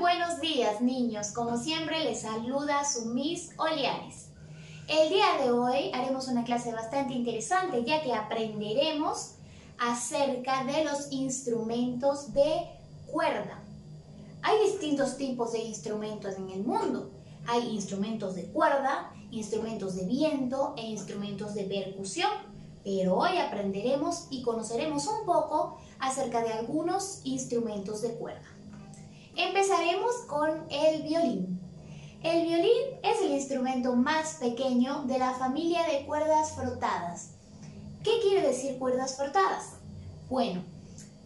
Buenos días niños, como siempre les saluda su Miss. El día de hoy haremos una clase bastante interesante ya que aprenderemos acerca de los instrumentos de cuerda. Hay distintos tipos de instrumentos en el mundo. Hay instrumentos de cuerda, instrumentos de viento e instrumentos de percusión. Pero hoy aprenderemos y conoceremos un poco acerca de algunos instrumentos de cuerda. Empezaremos con el violín. El violín es el instrumento más pequeño de la familia de cuerdas frotadas. ¿Qué quiere decir cuerdas frotadas? Bueno,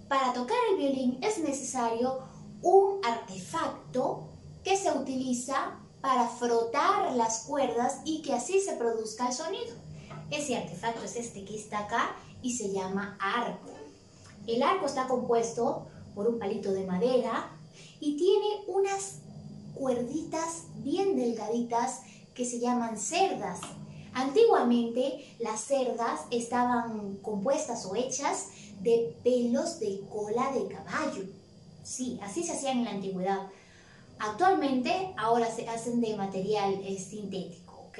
para tocar el violín es necesario un artefacto que se utiliza para frotar las cuerdas y que así se produzca el sonido. Ese artefacto es este que está acá y se llama arco. El arco está compuesto por un palito de madera y tiene unas cuerditas bien delgaditas que se llaman cerdas. Antiguamente las cerdas estaban compuestas o hechas de pelos de cola de caballo. Sí, así se hacían en la antigüedad. Actualmente ahora se hacen de material eh, sintético, ¿ok?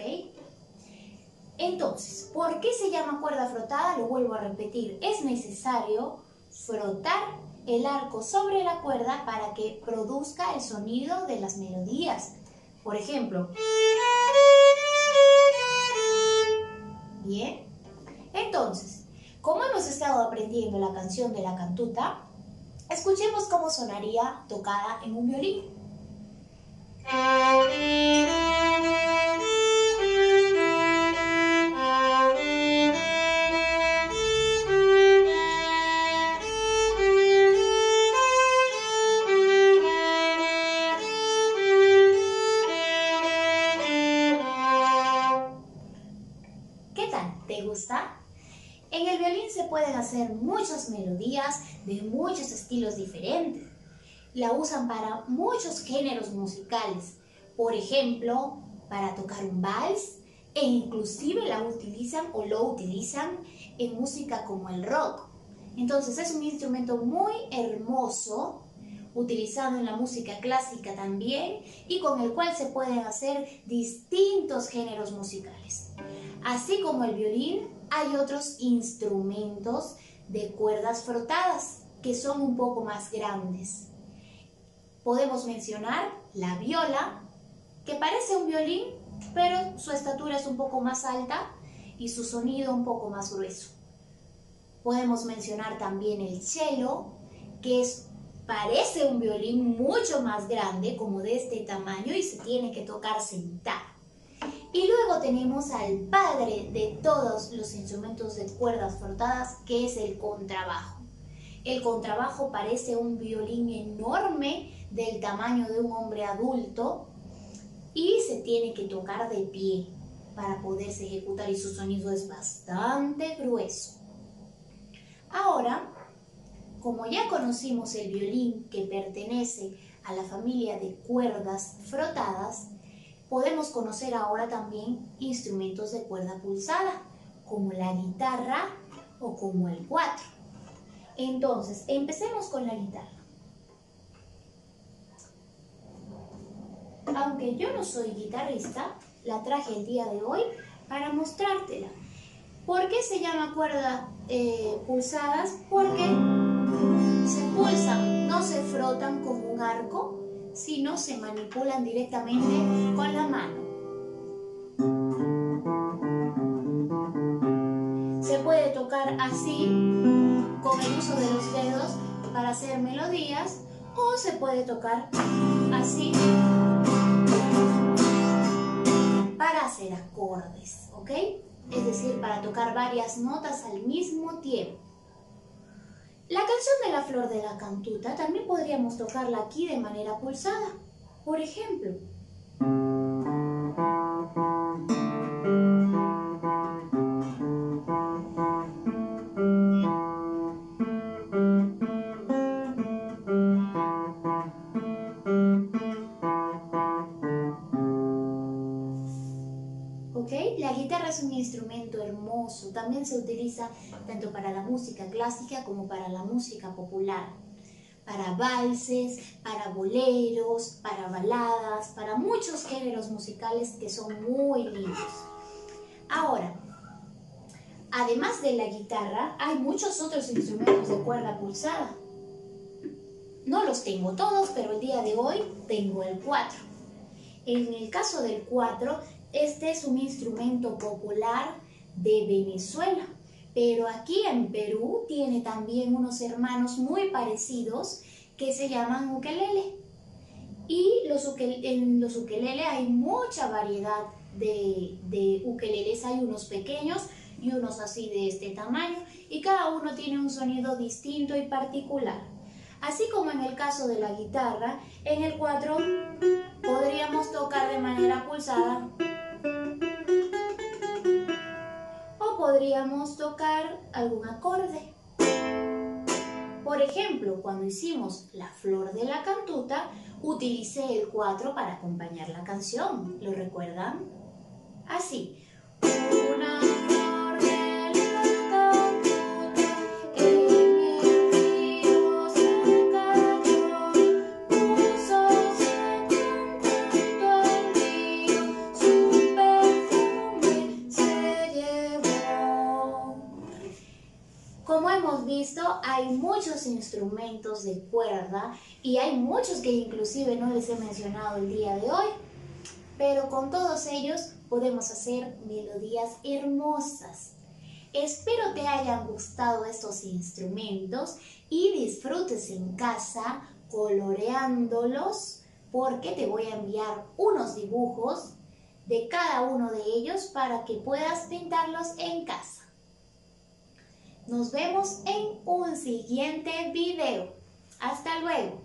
Entonces, ¿por qué se llama cuerda frotada? Lo vuelvo a repetir. Es necesario frotar el arco sobre la cuerda para que produzca el sonido de las melodías. Por ejemplo, bien. Entonces, como hemos estado aprendiendo la canción de la cantuta, escuchemos cómo sonaría tocada en un violín. Pueden hacer muchas melodías de muchos estilos diferentes. La usan para muchos géneros musicales. Por ejemplo, para tocar un vals e inclusive la utilizan o lo utilizan en música como el rock. Entonces es un instrumento muy hermoso utilizado en la música clásica también y con el cual se pueden hacer distintos géneros musicales. Así como el violín, hay otros instrumentos de cuerdas frotadas que son un poco más grandes. Podemos mencionar la viola, que parece un violín, pero su estatura es un poco más alta y su sonido un poco más grueso. Podemos mencionar también el cello, que es, parece un violín mucho más grande, como de este tamaño, y se tiene que tocar sentado. Y luego tenemos al padre de todos los instrumentos de cuerdas frotadas, que es el contrabajo. El contrabajo parece un violín enorme del tamaño de un hombre adulto y se tiene que tocar de pie para poderse ejecutar y su sonido es bastante grueso. Ahora, como ya conocimos el violín que pertenece a la familia de cuerdas frotadas, podemos conocer ahora también instrumentos de cuerda pulsada, como la guitarra o como el cuatro. Entonces, empecemos con la guitarra. Aunque yo no soy guitarrista, la traje el día de hoy para mostrártela. ¿Por qué se llama cuerda eh, pulsadas? Porque se pulsan, no se frotan como un arco, si no se manipulan directamente con la mano. Se puede tocar así, con el uso de los dedos, para hacer melodías, o se puede tocar así, para hacer acordes, ¿ok? Es decir, para tocar varias notas al mismo tiempo. La canción de la flor de la cantuta también podríamos tocarla aquí de manera pulsada. Por ejemplo, La guitarra es un instrumento hermoso, también se utiliza tanto para la música clásica como para la música popular. para valses, para boleros, para baladas, para muchos géneros musicales que son muy lindos. Ahora, además de la guitarra, hay muchos otros instrumentos de cuerda pulsada. No los tengo todos, pero el día de hoy tengo el 4. En el caso del 4, este es un instrumento popular de Venezuela, pero aquí en Perú tiene también unos hermanos muy parecidos que se llaman ukelele. Y los en los ukelele hay mucha variedad de, de ukeleles, hay unos pequeños y unos así de este tamaño y cada uno tiene un sonido distinto y particular. Así como en el caso de la guitarra, en el 4 podríamos tocar de manera pulsada podríamos tocar algún acorde. Por ejemplo, cuando hicimos La Flor de la Cantuta, utilicé el 4 para acompañar la canción. ¿Lo recuerdan? Así. Una visto, hay muchos instrumentos de cuerda y hay muchos que inclusive no les he mencionado el día de hoy, pero con todos ellos podemos hacer melodías hermosas. Espero te hayan gustado estos instrumentos y disfrutes en casa coloreándolos porque te voy a enviar unos dibujos de cada uno de ellos para que puedas pintarlos en casa. Nos vemos en un siguiente video. Hasta luego.